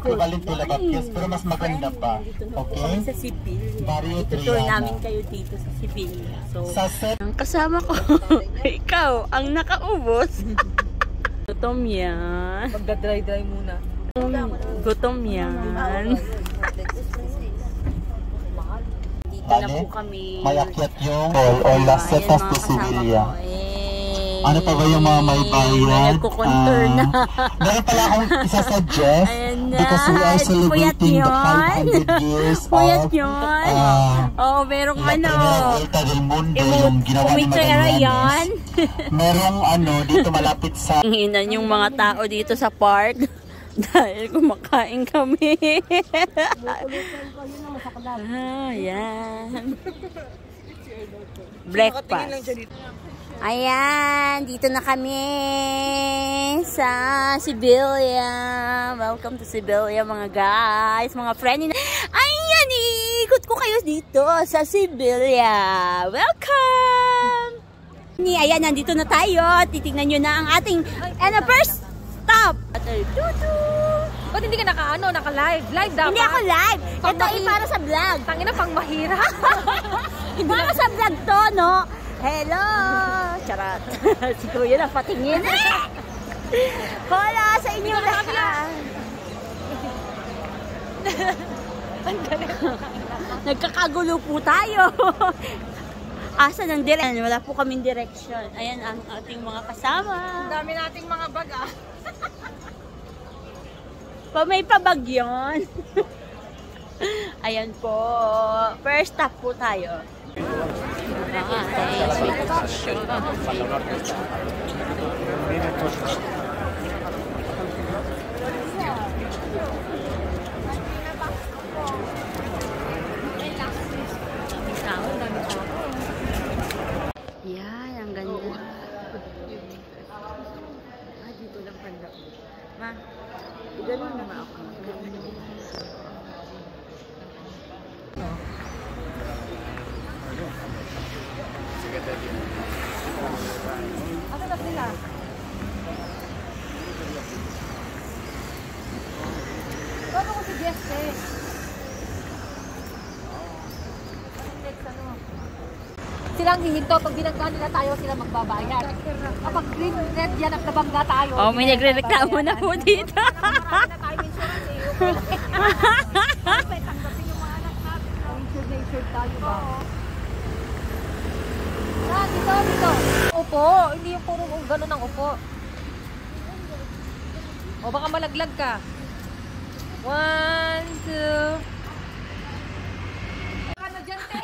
equivalent to Labapias, pero mas maganda pa. Na Okay? kami sa Sibil. Barrio Tutur namin Triana. kayo dito sa Sibil. So, Sa set, ang kasama ko, ikaw, ang nakaubos. Gutom yan. Magda-dry-dry muna. Gutom yan. Dito na po kami. mayakyat yung or, or Las Ayan, Setas mga de kasama Sevilla. Ano pa ba yung mga may bayad? May nagko-contour na. Ah, meron pala akong isasuggest Ayan na. because we are celebrating the yun. 500 years Puyat of yun. ah, Oo, merong La ano. Vuelta del Mundo yung ginawa ni. Magallanes. Merong ano, dito malapit sa Hinan yung mga tao dito sa park. Dahil kumakain kami. ah, yan. Breakfast. Ayan, dito na kami sa Sibilia. Welcome to Sibilia mga guys, mga friend. Ayan, iikot ko kayo dito sa Sibilia. Welcome! Ayan, nandito na tayo. Titingnan nyo na ang ating, ano, first stop. Ba't hindi ka naka, ano, naka-live? Live dapat. Hindi ako live. Pang Ito ay para sa vlog. Tangina pang mahirap. Para sa vlog to, no? Hello! Charot. si Kuya na patingin. Hola sa inyo lahat. Nagkakagulo po tayo. Asa ng direction? Wala po kaming direction. Ayan ang ating mga kasama. dami nating mga bag, ah. Pa may pabagyon. Ayan po. First stop po tayo. Ah, sweet Yan, ang ganda. Ah, dito lang panda. Ma, naman ako. Ano na sila? Ko si? Next, ano? Silang hihinto pag binangga nila tayo sila magbabayad. Kapag green red yan ang nabangga tayo. Oh, may nagre-reklamo na po dito. Marami na tayo insurance eh. Dapat tanggapin yung mga anak natin. Insured na insured tayo ba? Ah, dito, dito. Upo. Hindi yung puro ganun ang upo. O baka malaglag ka. One, two. Ano dyan, te?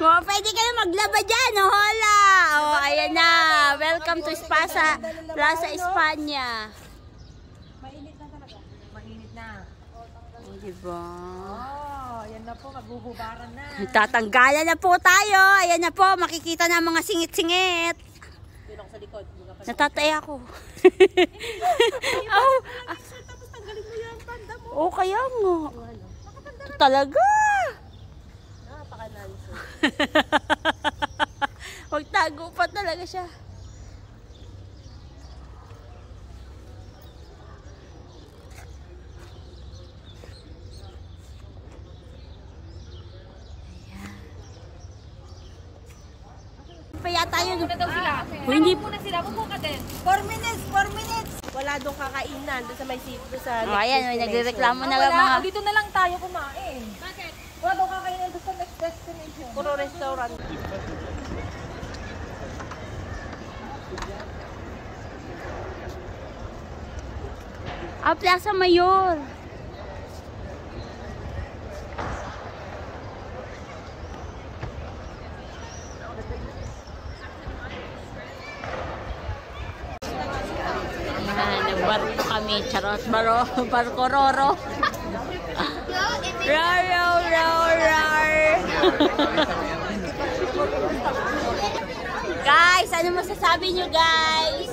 Mga pwede kayo maglaba dyan, oh, hola! Oh, ayan na. Welcome to Spasa, Plaza España. Mainit na talaga. Mainit na. Oh, diba? Oh, yan na po. Maghuhubaran na. Tatanggalan na po tayo. Ayan na po, makikita na mga singit-singit. Doon ako sa likod. Oh, Tapos tanggalin mo panda mo. oh, kaya nga. Talaga. Napakanalso. Magtago pa talaga siya. Pa yata yun. Muna daw sila. Kung hindi muna sila. Upo ka din. 4 minutes, 4 minutes. Wala doon kakainan, doon sa may sito sa Oh, ayan, may nagrereklamo na lang Wala. mga... Dito na lang tayo kumain. Bakit? Wala daw kakainan doon sa next destination. Puro restaurant. Ah, Plaza Mayor. Kami. Charot, baro, barkororo. Rar, rar, rar, rar. guys, ano masasabi nyo guys?